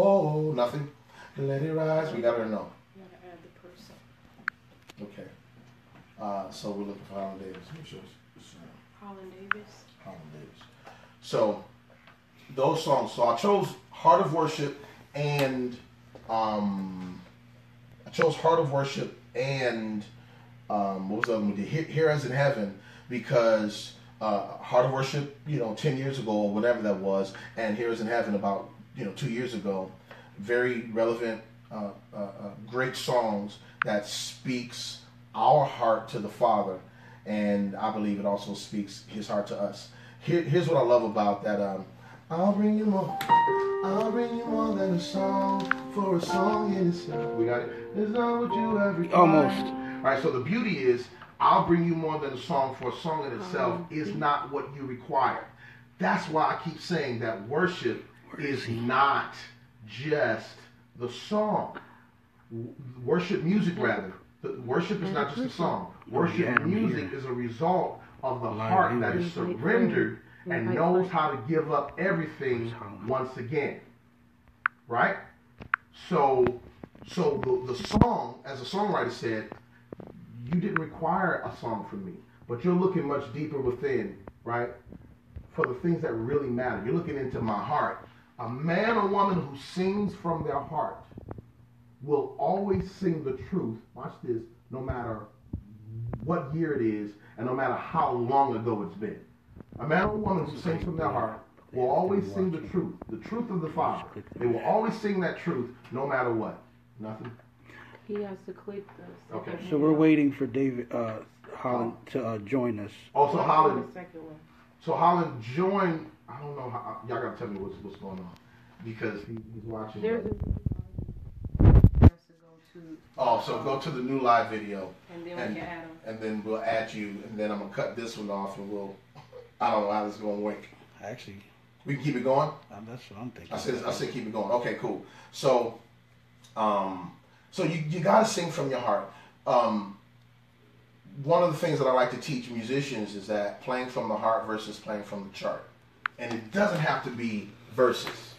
Oh, nothing. Let it rise. We got her no. You gotta add the person. Okay. Uh, so we're looking for Holland Davis. Make sure it's, it's, uh, Holland Davis. Holland Davis. So those songs. So I chose Heart of Worship and um, I chose Heart of Worship and um, what was the other one? we did? Here, Here as in Heaven because uh, Heart of Worship, you know, ten years ago or whatever that was, and Here as in Heaven about you know two years ago. Very relevant, uh, uh, uh, great songs that speaks our heart to the Father, and I believe it also speaks His heart to us. Here, here's what I love about that. Um, I'll bring you more. I'll bring you more than a song for a song in itself. We got it. It's not what you have required. Almost. All right. So the beauty is, I'll bring you more than a song for a song in itself is not what you require. That's why I keep saying that worship is not just the song. Worship music, rather. The- Worship is not just a song. Worship Yeah, I'm music here. is a result of the Live heart that is surrendered and knows how to give up everything um, once again. Right? So, so the, the song, as a songwriter said, you didn't require a song from me, but you're looking much deeper within, right? For the things that really matter. You're looking into my heart. A man or woman who sings from their heart will always sing the truth. Watch this, no matter what year it is and no matter how long ago it's been. A man or woman who sings from their heart will always sing the truth, the truth of the Father. They will always sing that truth no matter what. Nothing? He has to click this. Okay. So we're waiting for David uh, Holland to uh, join us. Also, The Holland, second one. so Holland joined, I don't know how, y'all gotta tell me what's, what's going on. Because he, he's watching. There's a has to go to Oh, so go to the new live video. and then And- we can add them. and then we'll add you, and then I'm gonna cut this one off, and we'll. I don't know how this is gonna work. Actually, We can keep it going. uh, that's what I'm thinking. I said, I said, keep it going. Okay, cool. So, um, so you you gotta sing from your heart. Um, one of the things that I like to teach musicians is that playing from the heart versus playing from the chart, and it doesn't have to be verses.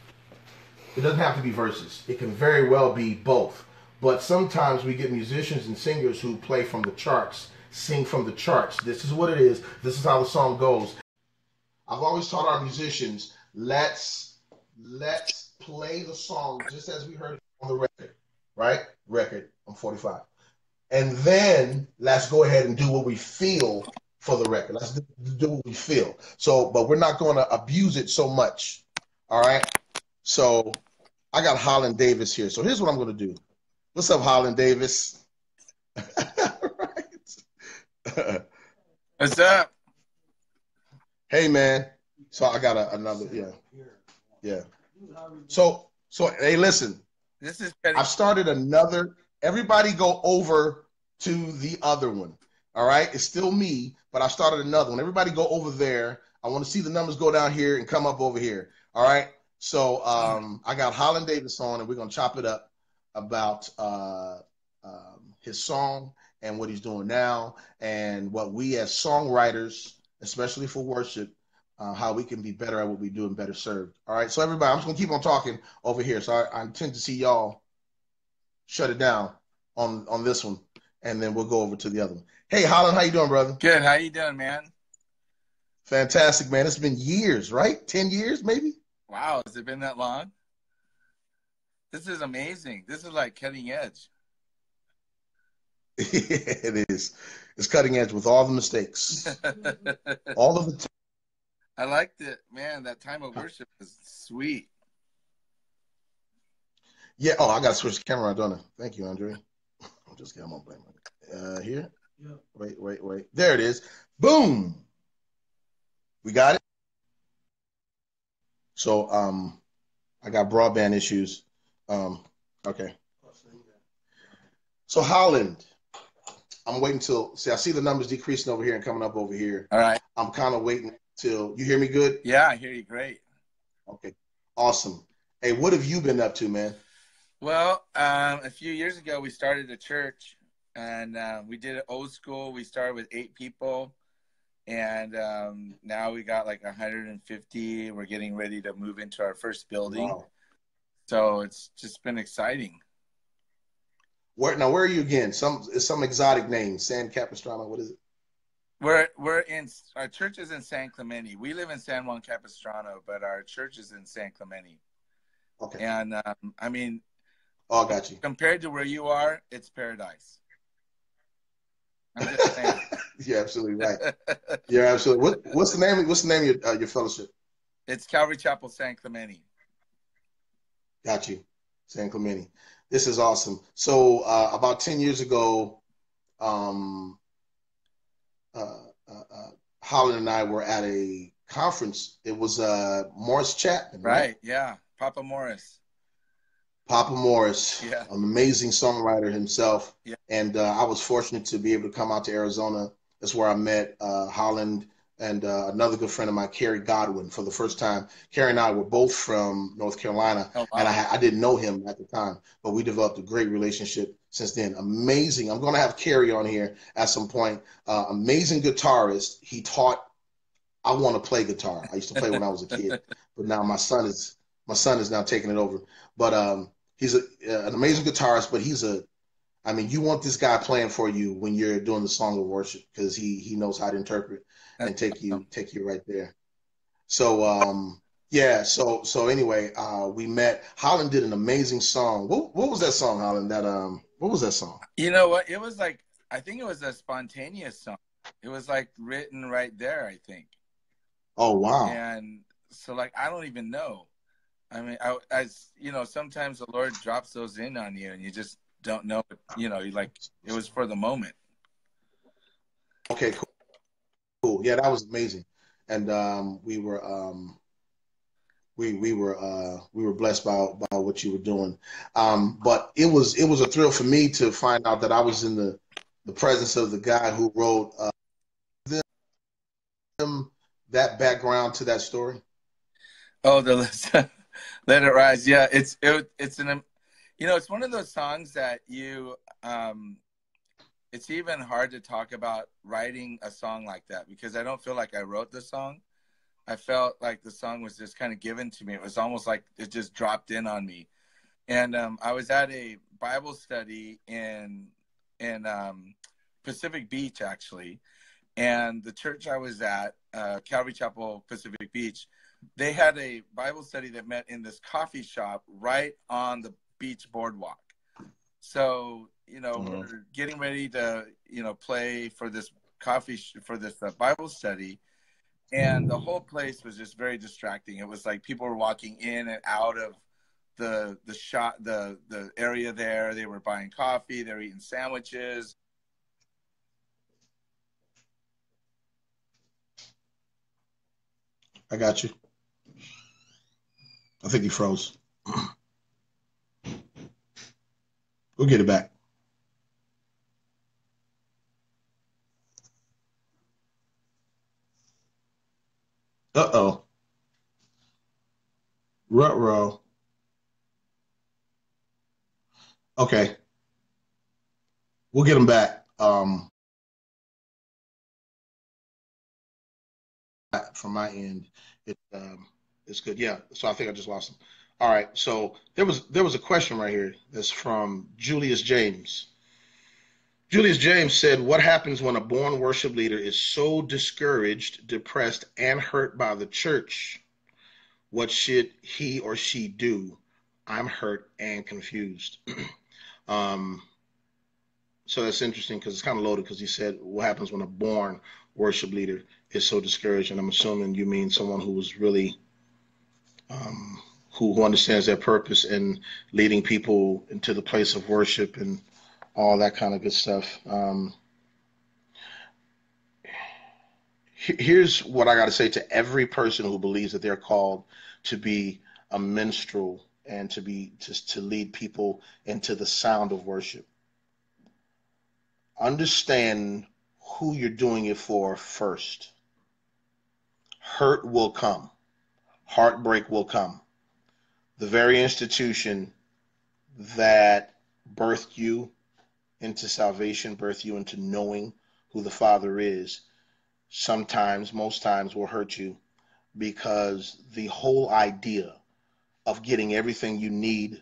It doesn't have to be verses. It can very well be both. But sometimes we get musicians and singers who play from the charts, sing from the charts. This is what it is. This is how the song goes. I've always taught our musicians, let's let's play the song just as we heard it on the record, right? Record. I'm 45. And then let's go ahead and do what we feel for the record. Let's do, what we feel. So, but we're not going to abuse it so much. All right. So, I got Holland Davis here. So here's what I'm going to do. What's up, Holland Davis? right. What's up? hey, man. So I got a, another. Yeah. Yeah. So, so hey, listen. This is. I've started another. Everybody go over to the other one. All right. It's still me, but I started another one. Everybody go over there. I want to see the numbers go down here and come up over here. All right. So um, I got Holland Davis on, and we're gonna chop it up about uh, um, his song and what he's doing now, and what we as songwriters, especially for worship, uh, how we can be better at what we do and better served. All right. So everybody, I'm just gonna keep on talking over here. So I, I intend to see y'all shut it down on on this one, and then we'll go over to the other one. Hey, Holland, how you doing, brother? Good. How you doing, man? Fantastic, man. It's been years, right? Ten years, maybe. Wow, has it been that long? This is amazing. This is like cutting edge. it is. It's cutting edge with all the mistakes, all of the. T- I liked it, man. That time of worship was sweet. yeah. Oh, I got to switch the camera, on, don't I? Thank you, Andre. I'm just kidding. I'm gonna blame it. Uh, here. Wait, wait, wait. There it is. Boom. We got it. So, um, I got broadband issues. Um, okay. So Holland, I'm waiting till see. I see the numbers decreasing over here and coming up over here. All right. I'm kind of waiting till you hear me good. Yeah, I hear you great. Okay, awesome. Hey, what have you been up to, man? Well, um, a few years ago, we started a church, and uh, we did it old school. We started with eight people, and um, now we got like 150. We're getting ready to move into our first building. Wow. So it's just been exciting. Where now? Where are you again? Some some exotic name. San Capistrano. What is it? We're we're in our church is in San Clemente. We live in San Juan Capistrano, but our church is in San Clemente. Okay. And um, I mean, Oh, I got you. compared to where you are, it's paradise. I'm just saying. You're absolutely right. You're absolutely. What, what's the name? What's the name of your, uh, your fellowship? it's Calvary Chapel San Clemente. Got you, San Clemente. This is awesome. So uh, about ten years ago, um, uh, uh, uh, Holland and I were at a conference. It was uh, Morris Chapman, Right? Yeah. Papa Morris. Papa Morris, Yeah. an amazing songwriter himself. Yeah. And uh, I was fortunate to be able to come out to Arizona. That's where I met uh, Holland and uh, another good friend of mine, Kerry Godwin, for the first time. Kerry and I were both from North Carolina, Oh, wow. and I, I didn't know him at the time, but we developed a great relationship since then. Amazing. I'm going to have Kerry on here at some point. Uh, amazing guitarist. He taught. I want to play guitar. I used to play when I was a kid, but now my son is my son is now taking it over. But um, he's a, an amazing guitarist. But he's a, I mean, you want this guy playing for you when you're doing the song of worship because he he knows how to interpret and take you take you right there. So um, yeah. So so anyway, uh, we met. Holland did an amazing song. What what was that song, Holland? That um, what was that song? You know what? It was like I think it was a spontaneous song. It was like written right there. I think. Oh wow. And so like I don't even know. I mean, I as you know, sometimes the Lord drops those in on you, and you just don't know. You know, you like it was for the moment. Okay, cool. Cool. Yeah, that was amazing. And um, we were um, we we were uh, we were blessed by by what you were doing. Um, but it was it was a thrill for me to find out that I was in the the presence of the guy who wrote uh, them that background to that story. Oh, the Let It Rise. Yeah, it's it, it's an you know it's one of those songs that you um it's even hard to talk about writing a song like that because I don't feel like I wrote the song. I felt like the song was just kind of given to me. It was almost like it just dropped in on me. And um, I was at a Bible study in in um, Pacific Beach actually, and the church I was at, uh, Calvary Chapel Pacific Beach, they had a Bible study that met in this coffee shop right on the beach boardwalk. So you know Mhm. we're getting ready to you know play for this coffee sh- for this uh, Bible study, and the whole place was just very distracting. It was like people were walking in and out of the the shot the the area there. They were buying coffee. They were eating sandwiches. I got you. I think he froze. We'll get it back. Uh oh. Rut Okay. We'll get him back. Um, from my end, it um, it's good. Yeah. So I think I just lost him. All right. So there was there was a question right here that's from Julius James. Julius James said, "What happens when a born worship leader is so discouraged, depressed, and hurt by the church? What should he or she do? I'm hurt and confused." um, so that's interesting because it's kind of loaded because he said, "What happens when a born worship leader is so discouraged?" And I'm assuming you mean someone who was really um, who, who understands their purpose in leading people into the place of worship and all that kind of good stuff. Um, here's what I got to say to every person who believes that they're called to be a minstrel and to be to lead people into the sound of worship. Understand who you're doing it for first. Hurt will come. Heartbreak will come. The very institution that birthed you into salvation, birthed you into knowing who the Father is, sometimes, most times, will hurt you because the whole idea of getting everything you need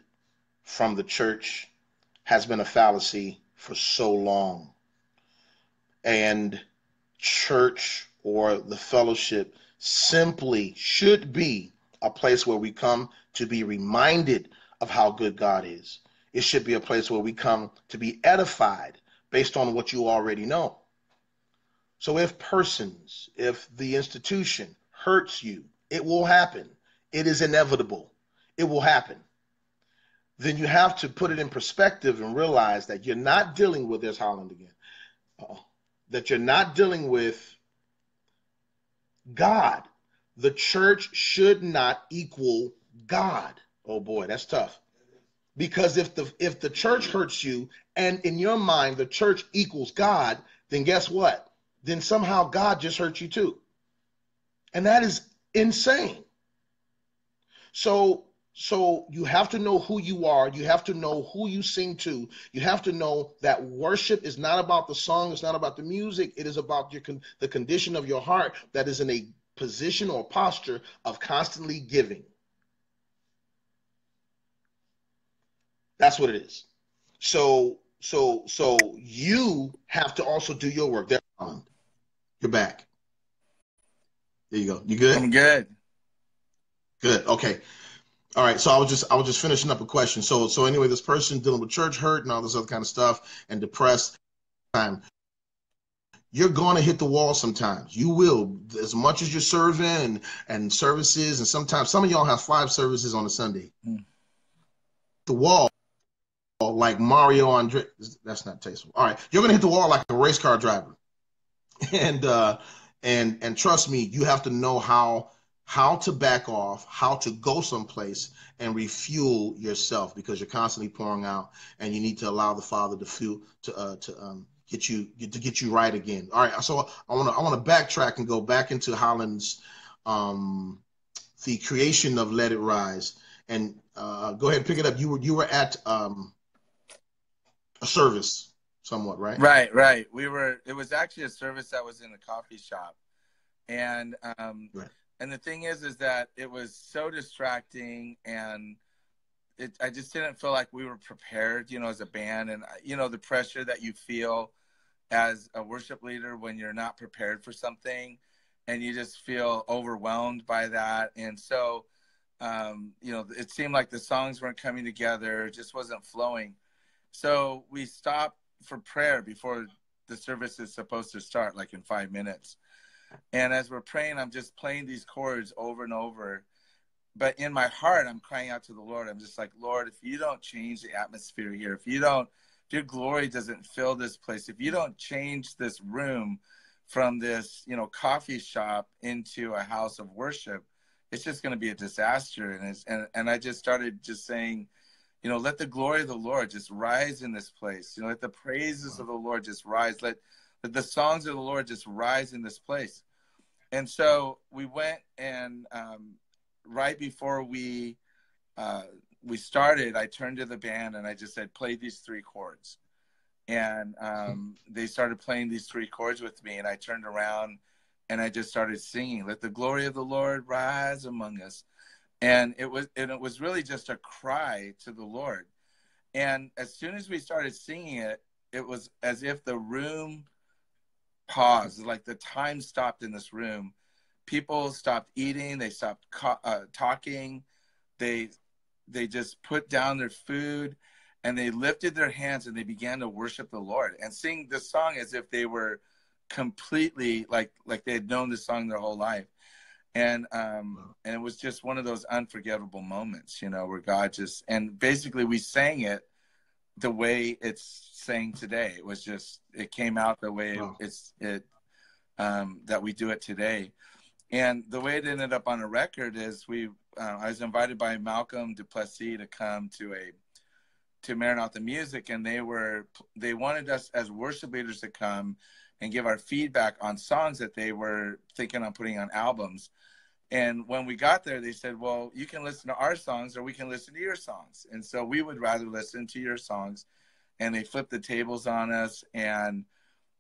from the church has been a fallacy for so long. And church or the fellowship simply should be a place where we come to be reminded of how good God is. It should be a place where we come to be edified based on what you already know. So if persons, if the institution hurts you, it will happen. It is inevitable. It will happen. Then you have to put it in perspective and realize that you're not dealing with, there's Holland again, Uh-oh. that you're not dealing with God. The church should not equal God. Oh boy, that's tough. Because if the if the church hurts you and in your mind the church equals God, then guess what? Then somehow God just hurt you too. And that is insane. So so you have to know who you are. You have to know who you sing to. You have to know that worship is not about the song. It's not about the music. It is about your con- the condition of your heart that is in a position or posture of constantly giving. That's what it is. So so so you have to also do your work. There, um, you're back. There you go. You good? I'm good. Good. Okay. All right. So I was just I was just finishing up a question. So so anyway, this person dealing with church hurt and all this other kind of stuff and depressed time. You're going to hit the wall sometimes. You will, as much as you're serving and, and services, and sometimes some of y'all have five services on a Sunday. Mm. The wall, like Mario Andre, that's not tasteful. All right, you're going to hit the wall like a race car driver, and uh, and and trust me, you have to know how how to back off, how to go someplace and refuel yourself because you're constantly pouring out, and you need to allow the Father to fuel to uh, to um, get you get to get you right again. All right, so I want to I want to backtrack and go back into Holland's um, the creation of Let It Rise, and uh, go ahead and pick it up. You were you were at um, a service, somewhat, right? Right, right. We were. It was actually a service that was in a coffee shop, and um, Right. And the thing is, is that it was so distracting, and it. I just didn't feel like we were prepared, you know, as a band, and you know, the pressure that you feel as a worship leader when you're not prepared for something, and you just feel overwhelmed by that, and so. Um, you know, it seemed like the songs weren't coming together, just wasn't flowing. So we stopped for prayer before the service is supposed to start, like in five minutes. And as we're praying, I'm just playing these chords over and over. But in my heart, I'm crying out to the Lord. I'm just like, Lord, if you don't change the atmosphere here, if you don't, if your glory doesn't fill this place, if you don't change this room from this, you know, coffee shop into a house of worship, it's just going to be a disaster. And, it's, and, and I just started just saying, you know, let the glory of the Lord just rise in this place. You know, let the praises of the Lord just rise. Let, let the songs of the Lord just rise in this place. And so we went and um, right before we uh, we started, I turned to the band and I just said, play these three chords. And um, they started playing these three chords with me. And I turned around and I just started singing, let the glory of the Lord rise among us and it was and it was really just a cry to the lord and as soon as we started singing it it was as if the room paused like the time stopped in this room. People stopped eating they stopped uh, talking they they just put down their food and they lifted their hands and they began to worship the lord and sing this song as if they were completely like like they had known this song their whole life. And um and it was just one of those unforgettable moments you know where god just and basically we sang it the way it's saying today. It was just it came out the way Wow. it's it um that we do it today. And the way it ended up on a record is we uh, i was invited by malcolm duplessis to come to a to maranatha music and they were they wanted us as worship leaders to come and give our feedback on songs that they were thinking on putting on albums and when we got there, they said, well, you can listen to our songs or we can listen to your songs. And so we would rather listen to your songs. And they flipped the tables on us and,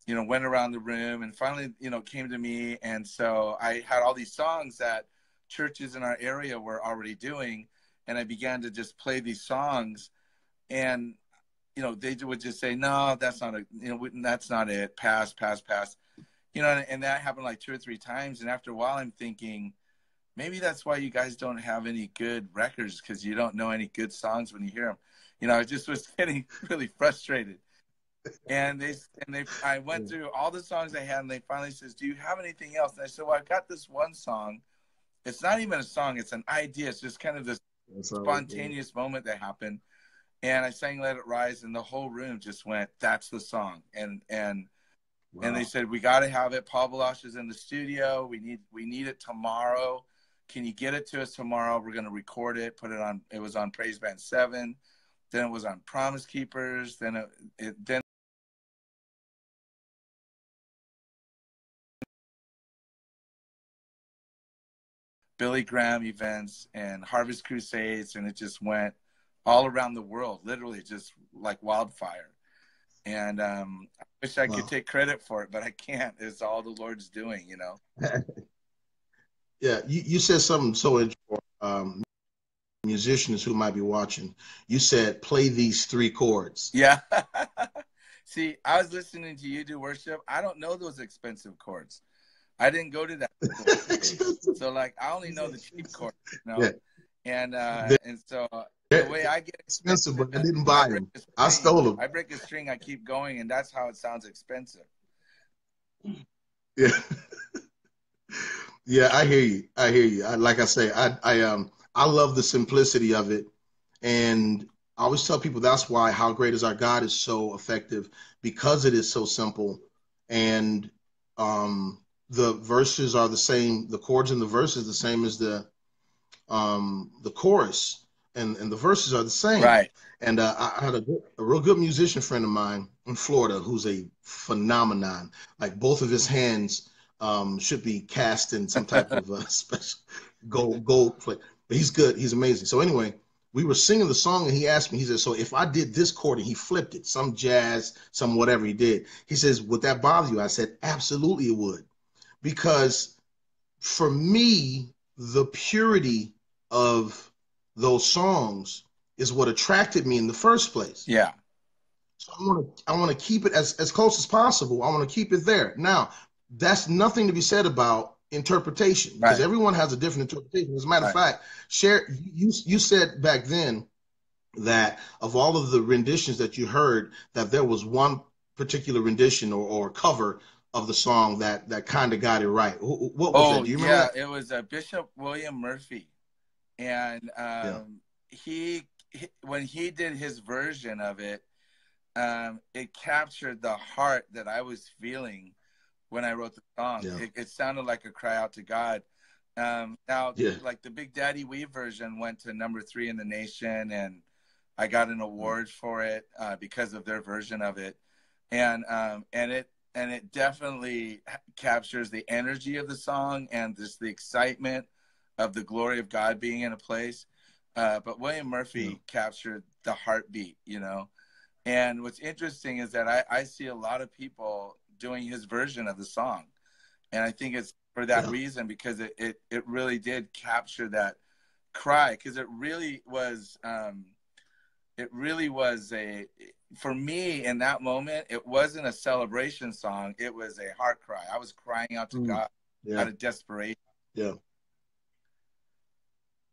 you know, went around the room and finally, you know, came to me. And so I had all these songs that churches in our area were already doing. and I began to just play these songs, and you know they would just say, "No, that's not a you know that's not it. Pass, pass, pass." You know, and, and that happened like two or three times, and after a while, I'm thinking. Maybe that's why you guys don't have any good records because you don't know any good songs when you hear them. You know, I just was getting really frustrated and they and they I went through all the songs I had, and they finally says, "Do you have anything else?" And I said, "Well, I've got this one song. It's not even a song; it's an idea. It's just kind of this spontaneous moment that happened." And I sang "Let It Rise," and the whole room just went, "That's the song!" And and wow. and they said, "We got to have it. Paul Baloche is in the studio. We need we need it tomorrow. Can you get it to us tomorrow? We're going to record it, put it on. It was on Praise Band Seven, Then it was on Promise Keepers. Then it, it then Billy Graham events and Harvest Crusades, and it just went all around the world, literally just like wildfire. And um, I wish I wow. could take credit for it, but I can't. It's all the Lord's doing, you know. yeah, you, you said something so interesting. Um, musicians who might be watching, you said play these three chords. Yeah. See, I was listening to you do worship. I don't know those expensive chords. I didn't go to that. so like I only know the cheap chords, you know. Yeah. And uh and so the way I get expensive, but I didn't buy them. I stole them. I break a string, I keep going, and that's how it sounds expensive. Yeah. yeah, I hear you. I hear you. I, like I say, I I um I love the simplicity of it, and I always tell people that's why "How Great Is Our God" is so effective because it is so simple, and um the verses are the same. The chords in the verses the same as the um, the chorus, and and the verses are the same. Right. And uh, I had a, a real good musician friend of mine in Florida who's a phenomenon. Like both of his hands um, should be cast in some type of uh, special gold gold plate. But he's good. He's amazing. So anyway, we were singing the song and he asked me, he said, so if I did this chord and he flipped it, some jazz, some whatever he did, he says, would that bother you? I said, absolutely it would because for me, the purity of those songs is what attracted me in the first place. Yeah. So I want to I want to keep it as as close as possible. I want to keep it there. Now, that's nothing to be said about interpretation because right. everyone has a different interpretation. As a matter right. of fact, share you you said back then that of all of the renditions that you heard, that there was one particular rendition or, or cover of the song that that kind of got it right. What was oh, Do you remember? Yeah, that? it was uh, Bishop William Murphy, and um, yeah. he, he, when he did his version of it, um, it captured the heart that I was feeling when I wrote the song. Yeah. It, it, sounded like a cry out to God. Um, now, yeah. like the Big Daddy Weave version went to number three in the nation, and I got an award for it uh, because of their version of it, and um, and it and it definitely captures the energy of the song and just the excitement of the glory of God being in a place. Uh, but William Murphy yeah. captured the heartbeat, you know. And what's interesting is that I, I, see a lot of people doing his version of the song. And I think it's for that yeah. reason because it, it, it really did capture that cry because it really was um, it really was a for me in that moment, it wasn't a celebration song. It was a heart cry. I was crying out to mm, God yeah. out of desperation. Yeah.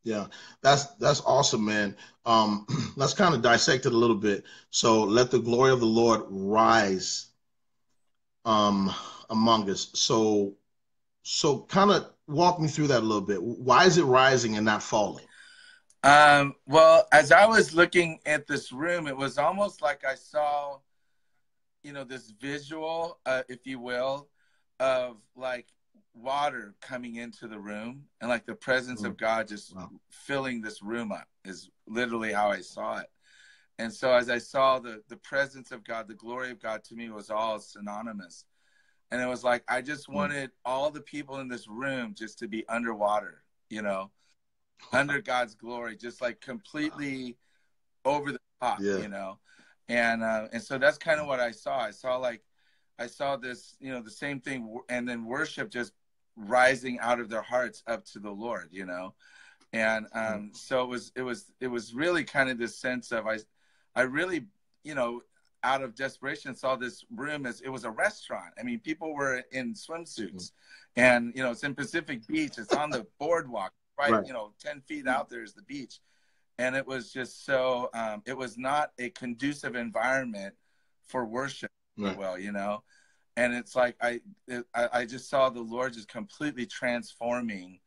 Yeah, that's that's awesome, man. Um, let's kind of dissect it a little bit. So let the glory of the Lord rise um, among us. So, so kind of walk me through that a little bit. Why is it rising and not falling? Um, well, as I was looking at this room, it was almost like I saw, you know, this visual, uh, if you will, of like water coming into the room and like the presence of God just wow. filling this room up is literally how I saw it. And so as I saw the the presence of God, the glory of God to me was all synonymous. And it was like I just wanted all the people in this room just to be underwater, you know under God's glory, just like completely over the top, yeah. you know. And uh, and so that's kind of what I saw. I saw like I saw this, you know, the same thing, and then worship just rising out of their hearts up to the Lord, you know. and um, so it was it was it was really kind of this sense of I I really you know out of desperation saw this room as it was a restaurant. I mean, people were in swimsuits, and you know it's in Pacific Beach. It's on the boardwalk, right? Right. You know, ten feet out there is the beach, and it was just so. Um, it was not a conducive environment for worship. Right. Well, you know, and it's like I it, I, I just saw the Lord just completely transforming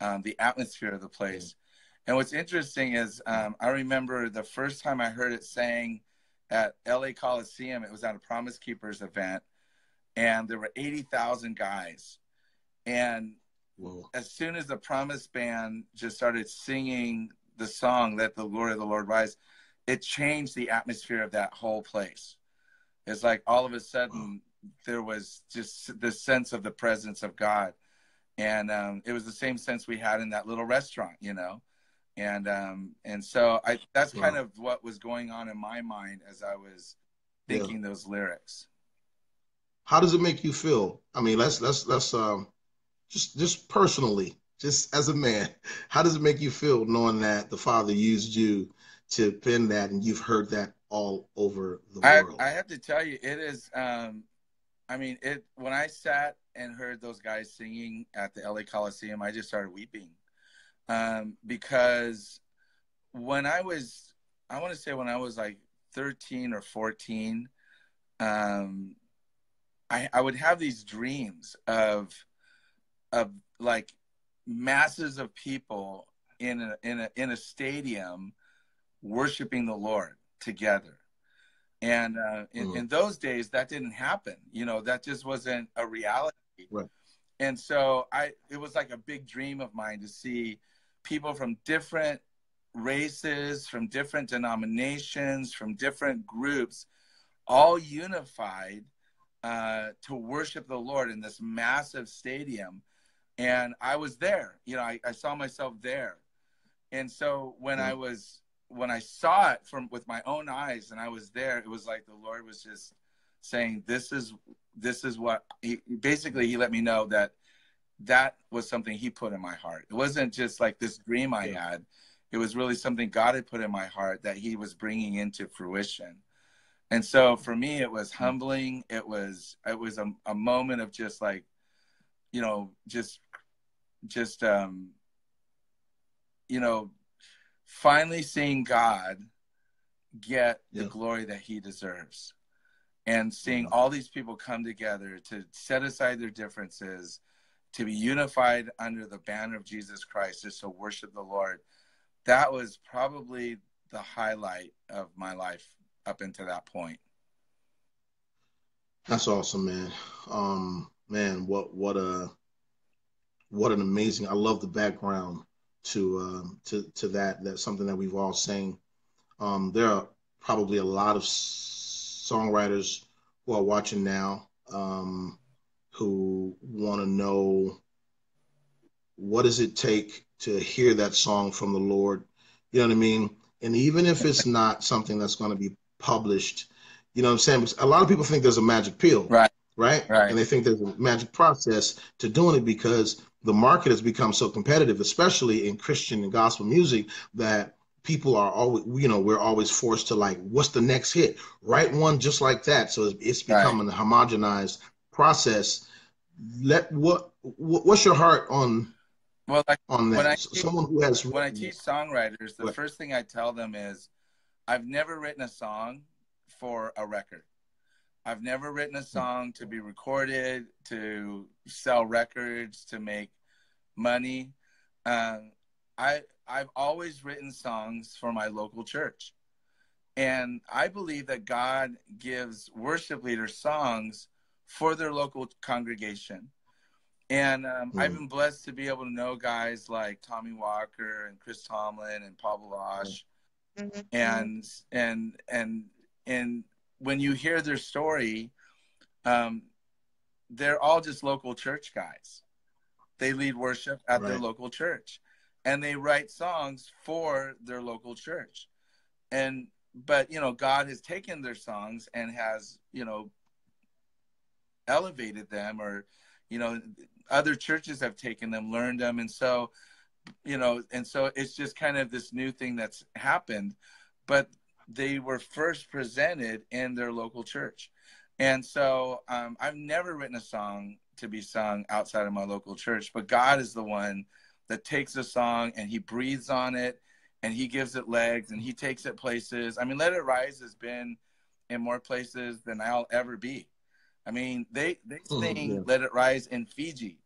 um, the atmosphere of the place. And what's interesting is um, I remember the first time I heard it sang at LA Coliseum. It was at a Promise Keepers event, and there were eighty thousand guys. And Whoa. as soon as the Promise Band just started singing the song "Let the Glory of the Lord Rise," it changed the atmosphere of that whole place. It's like all of a sudden there was just the sense of the presence of God, and um, it was the same sense we had in that little restaurant, you know. And um, and so I that's Wow. kind of what was going on in my mind as I was Yeah. thinking those lyrics. How does it make you feel? I mean, let's let's let's um just just personally, just as a man, how does it make you feel knowing that the Father used you to pen that and you've heard that all over the I, world? I have to tell you, it is. Um, I mean, it. When I sat and heard those guys singing at the LA Coliseum, I just started weeping um, because when I was, I want to say when I was like thirteen or fourteen, um, I I would have these dreams of of like masses of people in a in a in a stadium worshiping the Lord together. And uh, in, Mhm. in those days, that didn't happen. You know, that just wasn't a reality. Right. And so I, it was like a big dream of mine to see people from different races, from different denominations, from different groups, all unified uh, to worship the Lord in this massive stadium. And I was there. You know, I, I saw myself there. And so when I was when I saw it from with my own eyes and I was there, it was like the Lord was just saying, "This is this is what." He, basically, He let me know that that was something He put in my heart. It wasn't just like this dream I Yeah. had. It was really something God had put in my heart that He was bringing into fruition. And so for me, it was humbling. It was it was a, a moment of just like, you know, just just um, you know, finally seeing God get the glory that he deserves and seeing all these people come together to set aside their differences to be unified under the banner of Jesus Christ just to worship the Lord that was probably the highlight of my life up until that point That's awesome, man. Um, man, what what a what an amazing. I love the background to um, to to that. That's something that we've all sang. Um, there are probably a lot of songwriters who are watching now um, who want to know what does it take to hear that song from the Lord. You know what I mean? And even if it's not something that's going to be published, you know what I'm saying? Because a lot of people think there's a magic pill right right? Right. And they think there's a magic process to doing it because the market has become so competitive, especially in Christian and gospel music, that people are always, you know, we're always forced to like, what's the next hit? Write one just like that. So it's, it's Right. becoming a homogenized process. Let what, what what's your heart on well like on that? When I teach- Someone who has when I teach songwriters, the What? first thing I tell them is, I've never written a song for a record. I've never written a song to be recorded, to sell records, to make money. Um, I I've always written songs for my local church, and I believe that God gives worship leaders songs for their local congregation. And um, I've Mm. been blessed to be able to know guys like Tommy Walker and Chris Tomlin and Paul Baloche, and and and and when you hear their story, um, they're all just local church guys. They lead worship at their local church, and they write songs for their local church. And but you know, God has taken their songs and has you know elevated them, or you know, other churches have taken them, learned them, and so you know, and so it's just kind of this new thing that's happened, but they were first presented in their local church. And so um, I've never written a song to be sung outside of my local church, but God is the one that takes a song and he breathes on it and he gives it legs and he takes it places. I mean, Let It Rise has been in more places than I'll ever be. I mean, they they Mhm, sing yeah. "Let It Rise" in Fiji,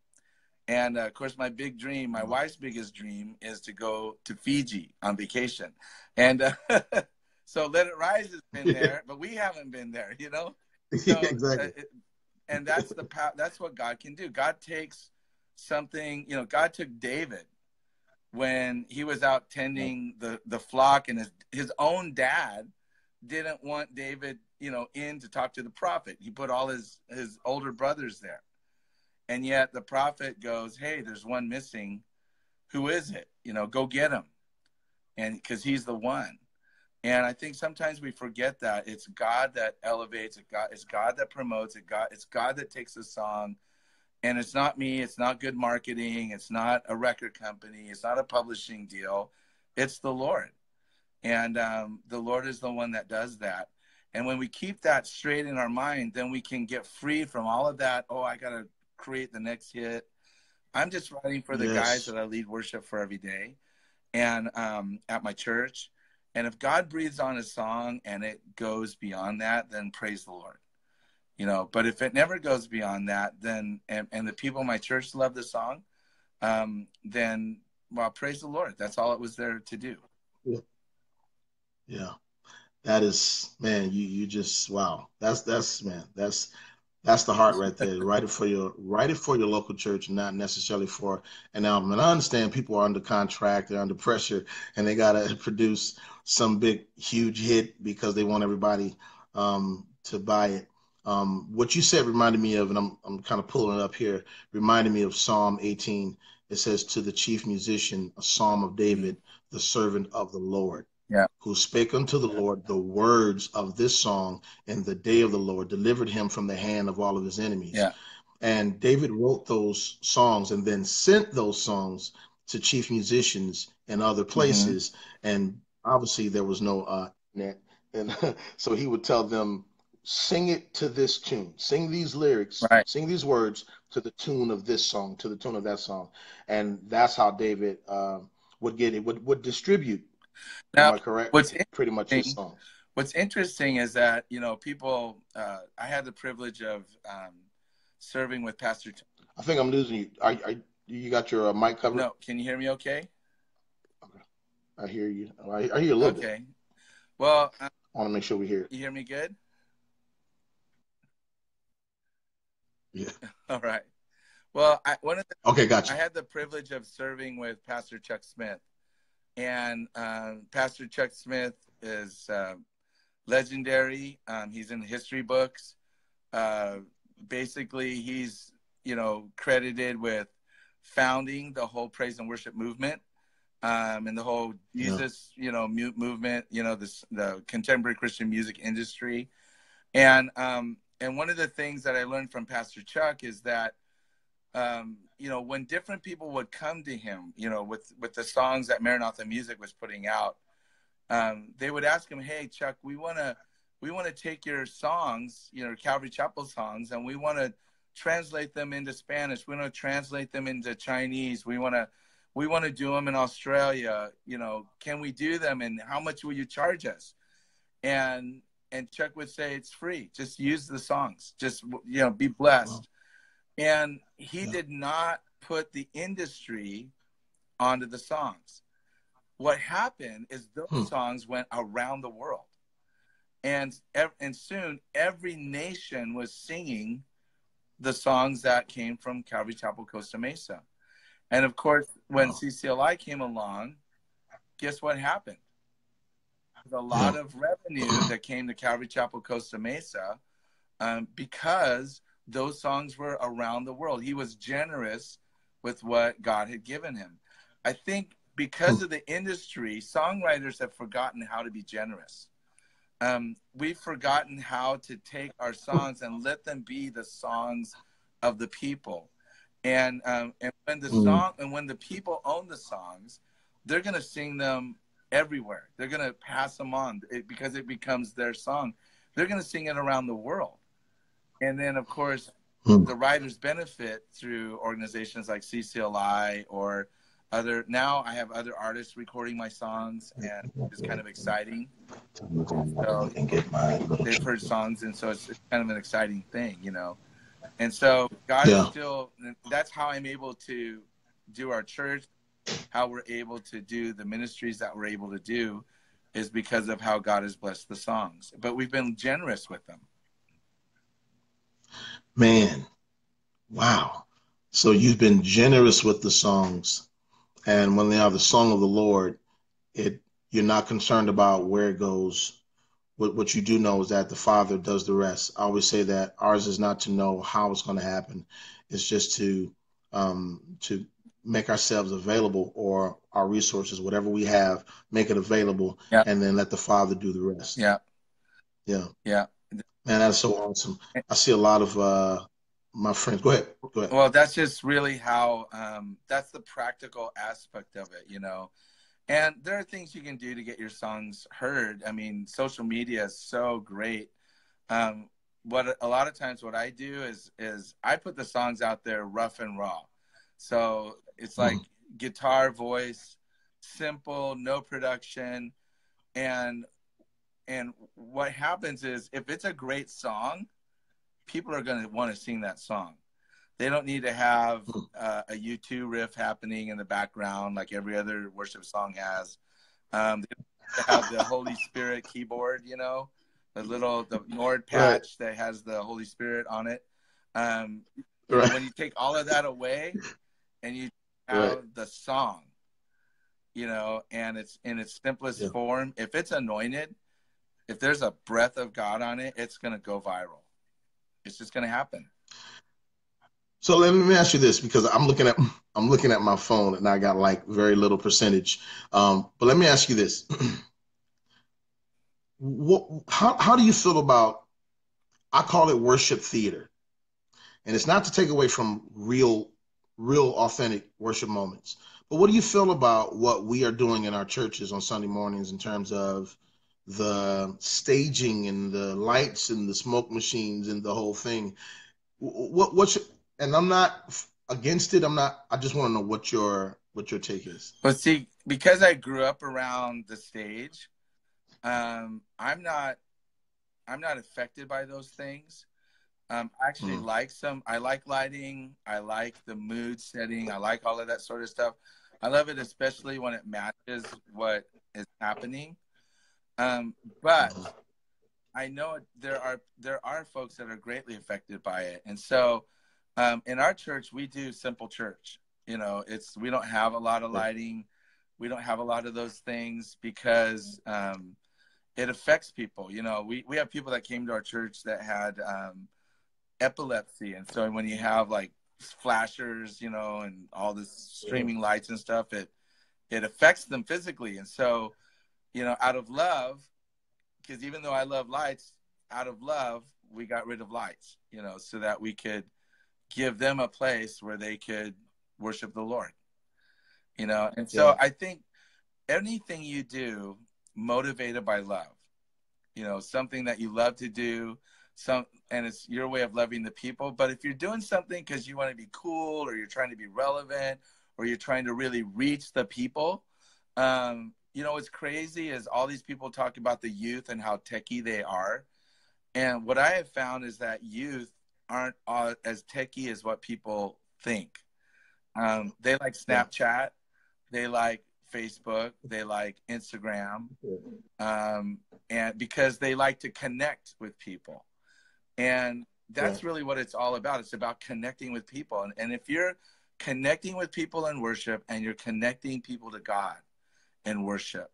and uh, of course, my big dream, my wife's biggest dream, is to go to Fiji on vacation, and uh, so "Let It Rise" has been Yeah. there, but we haven't been there, you know. So, exactly. uh, it- and that's the pow- that's what God can do. God takes something, you know. God took David when he was out tending the the flock, and his his own dad didn't want David, you know, in to talk to the prophet. He put all his his older brothers there, and yet the prophet goes, "Hey, there's one missing. Who is it? You know, go get him." And because he's the one. And I think sometimes we forget that it's God that elevates it. God, it's God that promotes it. God, it's God that takes a song, and it's not me. It's not good marketing. It's not a record company. It's not a publishing deal. It's the Lord, and um, the Lord is the one that does that. And when we keep that straight in our mind, then we can get free from all of that. Oh, I got to create the next hit. I'm just writing for the Yes. guys that I lead worship for every day, and um, at my church. And if God breathes on a song and it goes beyond that, then praise the Lord. You know, but if it never goes beyond that, then and, and the people in my church love the song, um, then well, praise the Lord. That's all it was there to do. Yeah. That is, man, you you just wow. That's that's man, that's that's the heart right there. Write it for your write it for your local church, not necessarily for an album. And I understand people are under contract, they're under pressure, and they gotta produce some big huge hit because they want everybody um to buy it. Um what you said reminded me of, and I'm I'm kind of pulling it up here, reminded me of Psalm 18. It says, To the chief musician, a psalm of David, the servant of the Lord. Who spake unto the Lord the words of this song in the day of the Lord, delivered him from the hand of all of his enemies. Yeah. And David wrote those songs and then sent those songs to chief musicians in other Mm-hmm. places. And obviously there was no uh net. And so he would tell them, sing it to this tune, sing these lyrics, Right. sing these words to the tune of this song, to the tune of that song. And that's how David um would get it, would would distribute. Now, I correct? what's pretty much interesting- songs. What's interesting is that you know people. Uh, I had the privilege of um, serving with Pastor. T- I think I'm losing you. Are, are you got your uh, mic covered? no, can you hear me? Okay. Okay. I hear you. I, I hear a little bit. Okay. Well, uh, I want to make sure we hear. you hear me good? Yeah. All right. Well, I, one of the Okay, gotcha. I had the privilege of serving with Pastor Chuck Smith, and um, Pastor Chuck Smith is uh, legendary. Um, he's in history books. Uh, basically, he's you know credited with founding the whole praise and worship movement, um, and the whole Yeah. Jesus you know mu- movement. You know this the contemporary Christian music industry, and um, and one of the things that I learned from Pastor Chuck is that um, you know, when different people would come to him, you know, with with the songs that Maranatha Music was putting out, um, they would ask him, "Hey, Chuck, we want to we want to take your songs, you know, Calvary Chapel songs, and we want to translate them into Spanish. We want to translate them into Chinese. We want to we want to do them in Australia. You know, can we do them? And how much will you charge us?" And and Chuck would say, "It's free. Just use the songs. Just you know, be blessed." Wow. And he Yeah. did not put the industry onto the songs. What happened is those Hmm. songs went around the world. And and soon every nation was singing the songs that came from Calvary Chapel Costa Mesa. And of course, when Wow. CCLI came along, guess what happened? A lot of revenue that came to Calvary Chapel Costa Mesa um, because those songs were around the world. He was generous with what God had given him. I think because of the industry, songwriters have forgotten how to be generous. Um, we've forgotten how to take our songs and let them be the songs of the people. and um, and when the Mhm. song and when the people own the songs, they're gonna sing them everywhere. They're gonna pass them on it, because it becomes their song. They're gonna sing it around the world, and then of course Hmm. the writers benefit through organizations like CCLI or other. Now I have other artists recording my songs, and it's kind of exciting. So and get my they've heard songs, and so it's, it's kind of an exciting thing, you know. And so God Yeah. is still. That's how I'm able to do our church. How we're able to do the ministries that we're able to do is because of how God has blessed the songs. But we've been generous with them. Man, wow. So you've been generous with the songs. And when they are the song of the Lord, it you're not concerned about where it goes. What what you do know is that the Father does the rest. I always say that ours is not to know how it's going to happen. It's just to um to make ourselves available or our resources, whatever we have, make it available Yeah. and then let the Father do the rest. Yeah, Yeah. yeah. Man, that's so awesome. I see a lot of uh my friends. Go ahead. Go ahead. Well, that's just really how um, that's the practical aspect of it, you know. And there are things you can do to get your songs heard. I mean, social media is so great. Um, what a lot of times what I do is is I put the songs out there rough and raw. So it's like guitar voice, simple, no production, and and what happens is if it's a great song, people are going to want to sing that song. They don't need to have uh, a U2 riff happening in the background like every other worship song has. Um, they don't have the Holy Spirit keyboard, you know, the little the Nord patch that has the Holy Spirit on it. Um, Right. When you take all of that away and you have Right. the song, you know, and it's in its simplest Yeah. form. If it's anointed, if there's a breath of God on it, it's going to go viral. It's just going to happen. So let me ask you this because I'm looking at I'm looking at my phone and I got like very little percentage. Um, but let me ask you this: what how how do you feel about? I call it worship theater, and it's not to take away from real, real authentic worship moments. But what do you feel about what we are doing in our churches on Sunday mornings in terms of the staging and the lights and the smoke machines and the whole thing? What what's and I'm not against it. I'm not. I just want to know what your what your take is. But see, because I grew up around the stage, um, I'm not, I'm not affected by those things. Um, I actually Mm. like some. I like lighting. I like the mood setting. I like all of that sort of stuff. I love it, especially when it matches what is happening. Um, but I know there are there are folks that are greatly affected by it, and so um, in our church we do simple church. You know, it's we don't have a lot of lighting, we don't have a lot of those things because um, it affects people. You know, we we have people that came to our church that had um, epilepsy, and so when you have like flashers, you know, and all this streaming lights and stuff, it it affects them physically, and so you know, out of love, because even though I love lights, out of love, we got rid of lights, you know, so that we could give them a place where they could worship the Lord, you know. And so Yeah. I think anything you do motivated by love, you know, something that you love to do, some, and it's your way of loving the people. But if you're doing something because you want to be cool or you're trying to be relevant or you're trying to really reach the people, um, you know what's crazy is all these people talk about the youth and how techie they are. And what i have found is that youth aren't uh, as techie as what people think. Um, they like snapchat. They like facebook. They like instagram. Um, and because they like to connect with people. And that's really what it's all about. It's about connecting with people. And, and if you're connecting with people in worship and you're connecting people to god and worship.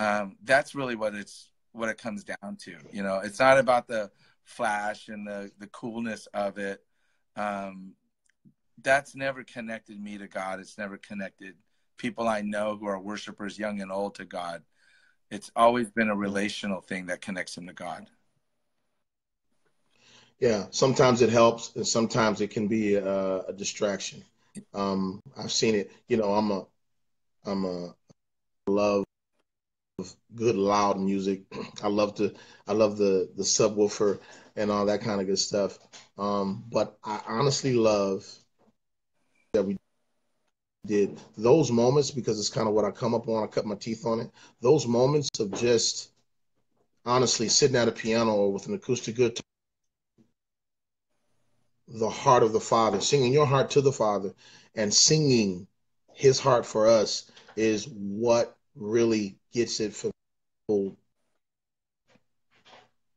Um, that's really what it's what it comes down to. You know, it's not about the flash and the the coolness of it. Um, that's never connected me to God. It's never connected people I know who are worshipers, young and old, to God. It's always been a relational thing that connects them to God. Yeah, sometimes it helps, and sometimes it can be a, a distraction. Um, I've seen it. You know, I'm a, I'm a love good loud music. I love to, I love the the subwoofer and all that kind of good stuff. Um, but I honestly love that we did those moments because it's kind of what I come up on. I cut my teeth on it. Those moments of just honestly sitting at a piano or with an acoustic guitar the heart of the Father, singing your heart to the Father, and singing His heart for us is what really gets it for people.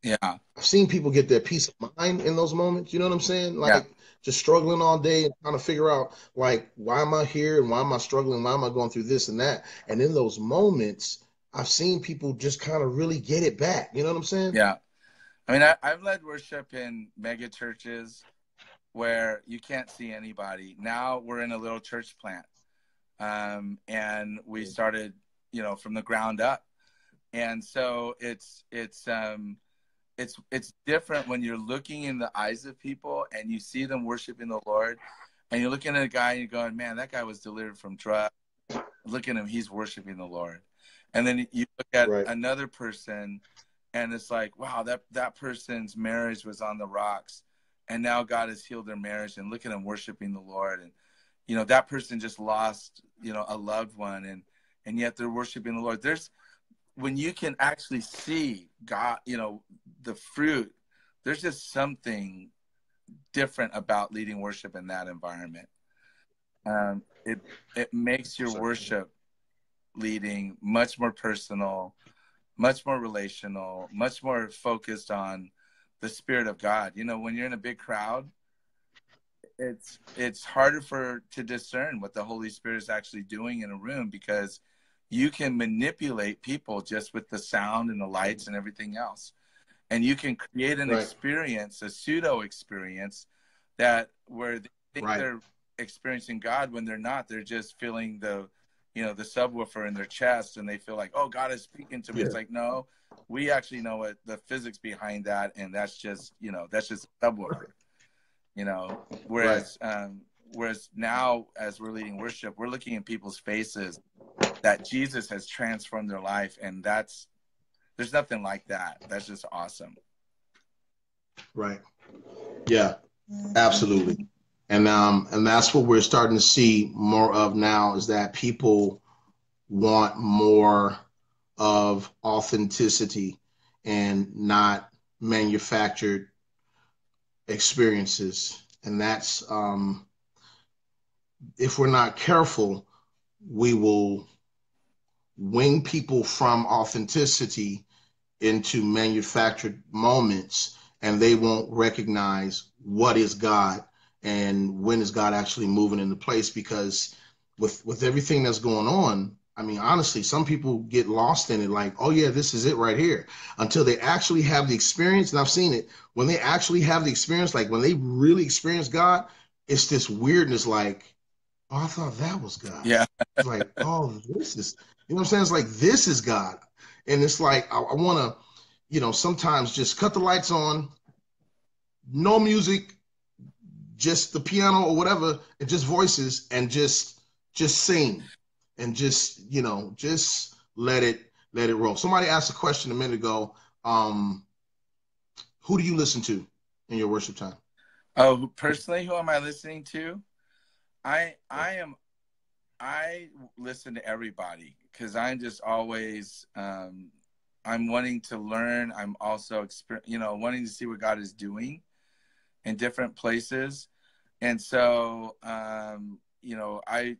Yeah. I've seen people get their peace of mind in those moments. You know what I'm saying? Like Yeah. just struggling all day and trying to figure out like why am I here and why am I struggling? Why am I going through this and that? And in those moments, I've seen people just kind of really get it back. You know what I'm saying? Yeah. I mean, I, I've led worship in mega churches where you can't see anybody. Now we're in a little church plant. Um, and we started, you know, from the ground up. And so it's, it's, um, it's, it's different when you're looking in the eyes of people and you see them worshiping the Lord and you're looking at a guy and you're going, man, that guy was delivered from drugs. Look at him. He's worshiping the Lord. And then you look at Right. another person and it's like wow that that person's marriage was on the rocks and now god has healed their marriage and look at them worshiping the lord and you know that person just lost you know a loved one and and yet they're worshiping the lord. There's when you can actually see god you know the fruit there's just something different about leading worship in that environment. Um, it it makes your worship leading much more personal much more relational, much more focused on the spirit of God. You know, when you're in a big crowd, it's it's harder for to discern what the Holy Spirit is actually doing in a room because you can manipulate people just with the sound and the lights and everything else. And you can create an Right. experience, a pseudo experience that where they think Right. they're experiencing God when they're not. They're just feeling the you know the subwoofer in their chest and they feel like oh god is speaking to me it's like no we actually know what the physics behind that and that's just you know that's just a subwoofer you know whereas um whereas now as we're leading worship we're looking in people's faces that jesus has transformed their life and that's there's nothing like that that's just awesome Right. Yeah, absolutely. And um and that's what we're starting to see more of now is that people want more of authenticity and not manufactured experiences. And that's um if we're not careful, we will wing people from authenticity into manufactured moments and they won't recognize what is God and when is God actually moving into place because with with everything that's going on I mean honestly some people get lost in it like oh yeah this is it right here until they actually have the experience and I've seen it when they actually have the experience like when they really experience God it's this weirdness like oh I thought that was God yeah it's like, oh, this is, you know what I'm saying? It's like, this is God. And it's like, I, I want to, you know, sometimes just cut the lights on, no music, just the piano or whatever, and just voices and just, just sing and just, you know, just let it, let it roll. Somebody asked a question a minute ago. Um, who do you listen to in your worship time? Oh, personally, who am I listening to? I I am I listen to everybody because I'm just always um, I'm wanting to learn. I'm also exper- you know wanting to see what God is doing in different places, and so um, you know I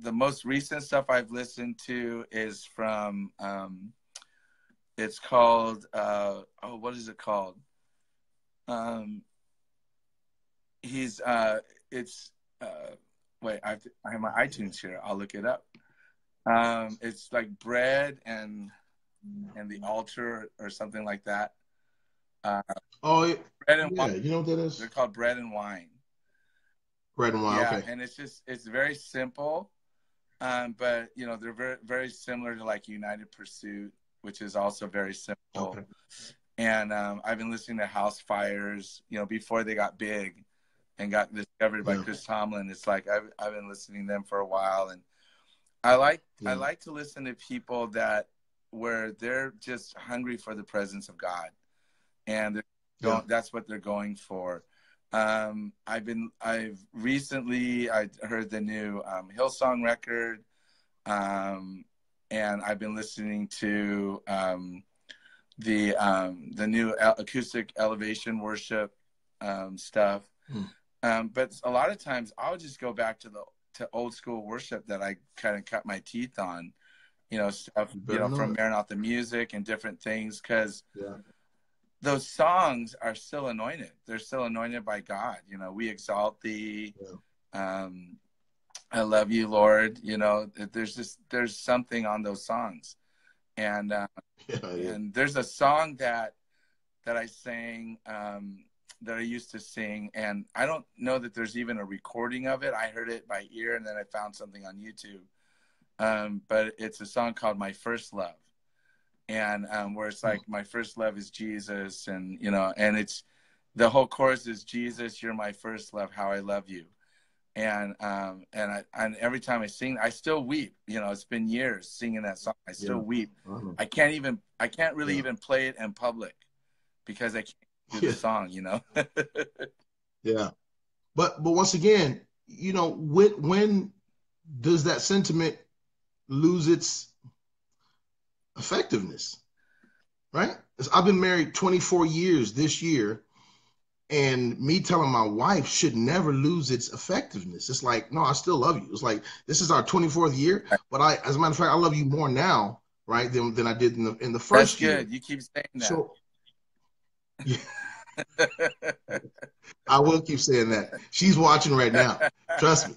the most recent stuff I've listened to is from um, it's called uh, oh what is it called um, he's uh it's uh wait I have, to, I have my iTunes here I'll look it up um it's like bread and and the altar or something like that uh Oh, bread and yeah. wine You know what that is? they're called bread and wine Bread and wine. yeah Okay. and it's just it's very simple um but you know they're very very similar to like United Pursuit which is also very simple Okay. and um, I've been listening to House Fires, you know, before they got big and got discovered by Yeah. Chris Tomlin. It's like I've I've been listening to them for a while, and I like I like to listen to people that where they're just hungry for the presence of God, and going, Yeah. that's what they're going for. Um, I've been I've recently I heard the new um, Hillsong record, um, and I've been listening to um, the um, the new acoustic elevation worship um, stuff. Hmm. Um, but a lot of times I'll just go back to the to old school worship that I kind of cut my teeth on, you know, stuff You know from. Maranatha music and different things because Yeah. Those songs are still anointed. They're still anointed by God. You know, we exalt thee. Um, I love you, Lord. You know, there's just there's something on those songs, and uh, Yeah, yeah. and there's a song that that I sang um, that I used to sing, and I don't know that there's even a recording of it. I heard it by ear, and then I found something on YouTube. Um, but it's a song called "My First Love," and um, where it's like my first love is Jesus, and you know, and it's the whole chorus is Jesus, you're my first love, how I love you, and um, and I and every time I sing, I still weep. You know, it's been years singing that song. I still Yeah. weep. Uh-huh. I can't even I can't really Yeah. even play it in public because I can't do the song, you know. Yeah. But but once again, you know, when when does that sentiment lose its effectiveness? right? I've been married 24 years this year, and me telling my wife should never lose its effectiveness. It's like, no, I still love you. It's like this is our 24th year, but I as a matter of fact, I love you more now, right, than than I did in the in the That's first year. good. You keep saying that. So I will keep saying that. She's watching right now. Trust me.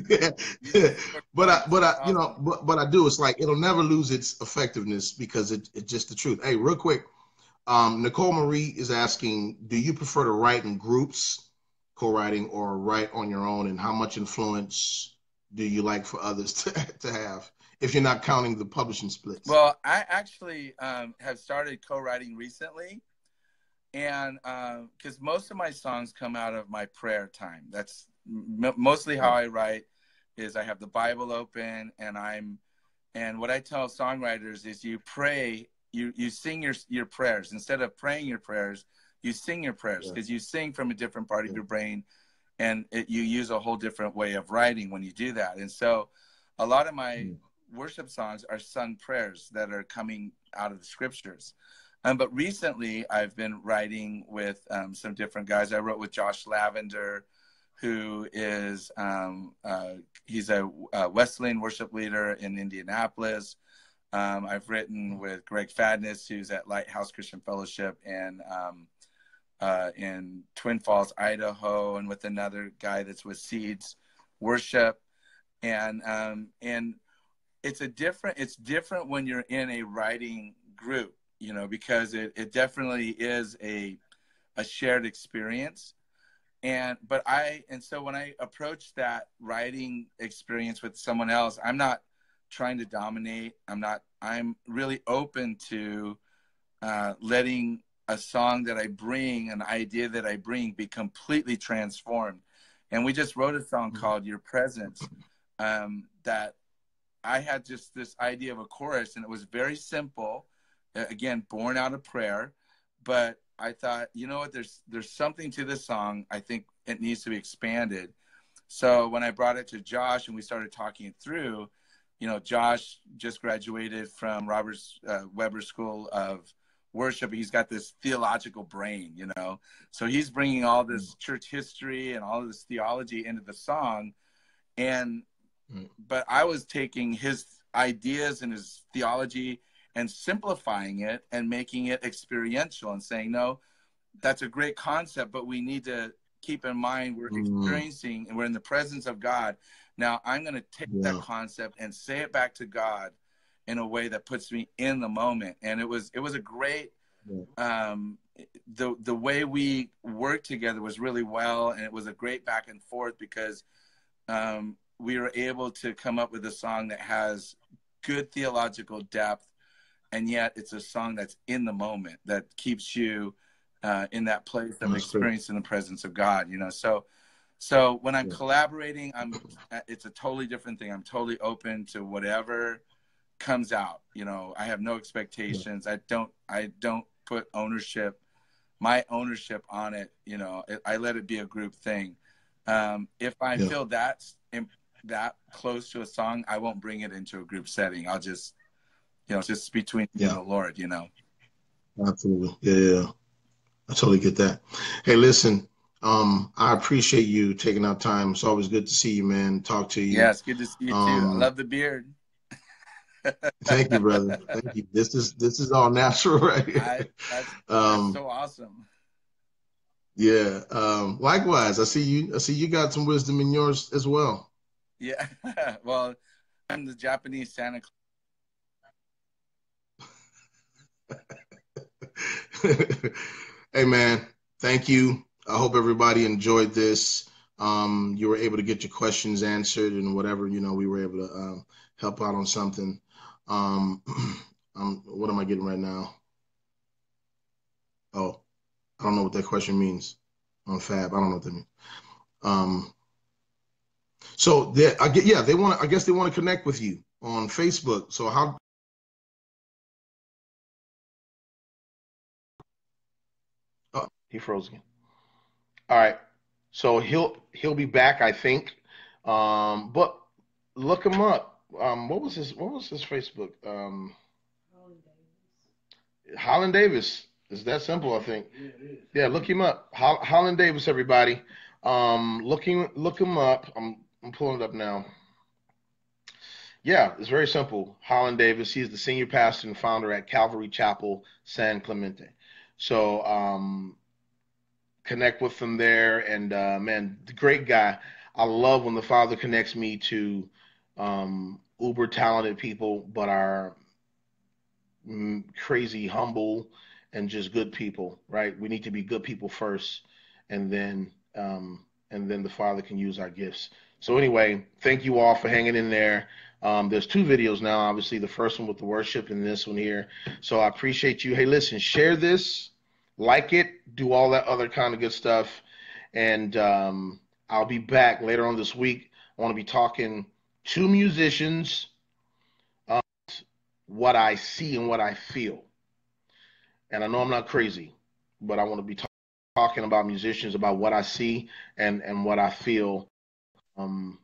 but I, but I, you know, but, but I do. It's like it'll never lose its effectiveness because it, it's just the truth. Hey, real quick, um, Nicole Marie is asking, do you prefer to write in groups, co-writing, or write on your own? And how much influence do you like for others to to have? If you're not counting the publishing splits. Well, I actually um, have started co-writing recently, and because most of my songs come out of my prayer time. That's m- mostly how I write. Is I have the Bible open, and I'm, and what I tell songwriters is you pray, you you sing your your prayers instead of praying your prayers. You sing your prayers Yeah. because you sing from a different part of your brain, and it, you use a whole different way of writing when you do that. And so, a lot of my Mm. worship songs are sung prayers that are coming out of the scriptures. Um, but recently, I've been writing with um, some different guys. I wrote with Josh Lavender, who is um, uh, he's a, a Wesleyan worship leader in Indianapolis. Um, I've written with Greg Fadness, who's at Lighthouse Christian Fellowship in um, uh, in Twin Falls, Idaho, and with another guy that's with Seeds Worship, and um, and it's a different it's different when you're in a writing group you know because it, it definitely is a a shared experience and but i and so when i approach that writing experience with someone else i'm not trying to dominate i'm not i'm really open to uh, letting a song that i bring an idea that i bring be completely transformed and we just wrote a song Mhm. called your presence um, that I had just this idea of a chorus, and it was very simple. Again, born out of prayer, but I thought, you know what? There's there's something to this song. I think it needs to be expanded. So when I brought it to Josh and we started talking it through, you know, Josh just graduated from Roberts uh, Webber School of Worship. He's got this theological brain, you know, so he's bringing all this church history and all this theology into the song, and Mm. but I was taking his ideas and his theology and simplifying it and making it experiential and saying, no, that's a great concept, but we need to keep in mind we're Mm. experiencing and we're in the presence of God. Now I'm going to take Yeah. that concept and say it back to God in a way that puts me in the moment. And it was, it was a great, um, the, the way we worked together was really well. And it was a great back and forth because, um, we were able to come up with a song that has good theological depth and yet it's a song that's in the moment that keeps you uh, in that place of experiencing the presence of God. You know, so so when I'm Yeah. collaborating, I'm it's a totally different thing. I'm totally open to whatever comes out. You know, I have no expectations. I don't I don't put ownership my ownership on it. You know, I let it be a group thing. Um, if I Yeah. feel that's that close to a song, I won't bring it into a group setting. I'll just, you know, just between Yeah. and the Lord. You know. Absolutely. Yeah, yeah. I totally get that. Hey, listen, um, I appreciate you taking out time. It's always good to see you, man. Talk to you. Yeah, it's good to see you too. I Um, love the beard. Thank you, brother. Thank you. This is this is all natural, right? I, that's, um, that's so awesome. yeah. Um, likewise, I see you. I see you got some wisdom in yours as well. Yeah. well, I'm the Japanese Santa Claus. hey, man. Thank you. I hope everybody enjoyed this. Um, you were able to get your questions answered and whatever. You know, we were able to um, help out on something. Um, um, what am I getting right now? Oh, I don't know what that question means on Fab. I don't know what that means. Um, so they, I get, yeah, they want. I guess they want to connect with you on Facebook. So how? He froze again. All right. So he'll he'll be back, I think. Um, but look him up. Um, what was his what was his Facebook? Um, Holland Davis. It's that simple, I think. Yeah, look him up. Hol- Holland Davis, everybody. Um, looking look him up. I'm I'm pulling it up now. Yeah, it's very simple. Holland Davis. He's the senior pastor and founder at Calvary Chapel, San Clemente. So um, connect with them there, and uh, man, the great guy. I love when the Father connects me to um, uber talented people, but are mm, crazy humble and just good people. Right? We need to be good people first, and then um, and then the Father can use our gifts. So anyway, thank you all for hanging in there. Um, there's two videos now, obviously the first one with the worship and this one here. So I appreciate you. Hey, listen, share this, like it, do all that other kind of good stuff. And um, I'll be back later on this week. I want to be talking to musicians, uh, what I see and what I feel. And I know I'm not crazy, but I want to be talk- talking about musicians, about what I see and, and what I feel. Um,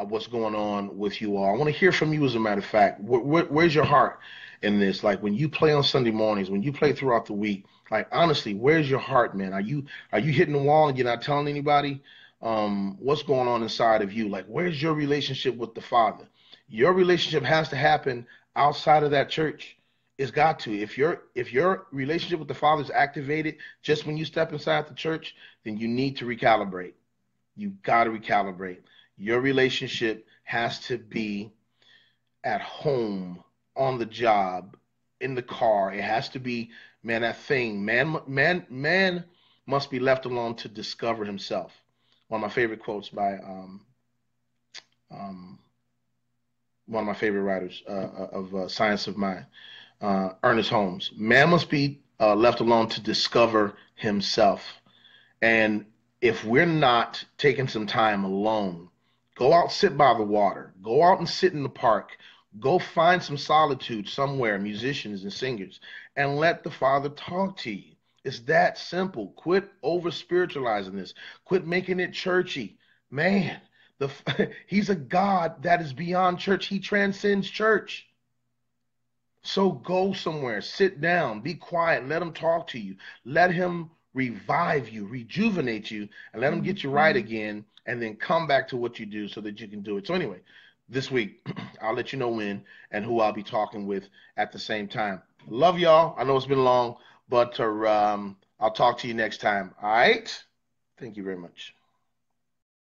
what's going on with you all. I want to hear from you, as a matter of fact. Where, where, where's your heart in this? Like when you play on Sunday mornings, when you play throughout the week, like honestly, where's your heart, man? Are you are you hitting the wall and you're not telling anybody? Um, what's going on inside of you? Like where's your relationship with the Father? Your relationship has to happen outside of that church. It's got to. If your if your relationship with the Father is activated just when you step inside the church, then you need to recalibrate. You got to recalibrate. Your relationship has to be at home, on the job, in the car. It has to be, man, that thing. Man, man, man must be left alone to discover himself. One of my favorite quotes by um, um, one of my favorite writers uh, of uh, Science of Mind, uh, Ernest Holmes. Man must be uh, left alone to discover himself. And if we're not taking some time alone, go out, sit by the water, go out and sit in the park, go find some solitude somewhere, musicians and singers, and let the Father talk to you. It's that simple. Quit over spiritualizing this. Quit making it churchy. Man, the he's a God that is beyond church. He transcends church. So go somewhere, sit down, be quiet, let him talk to you. Let him revive you, rejuvenate you, and let him get you right mm-hmm. again, and then come back to what you do so that you can do it. So, anyway, this week, I'll let you know when and who I'll be talking with at the same time. Love y'all. I know it's been long, but uh, um, I'll talk to you next time. All right? Thank you very much.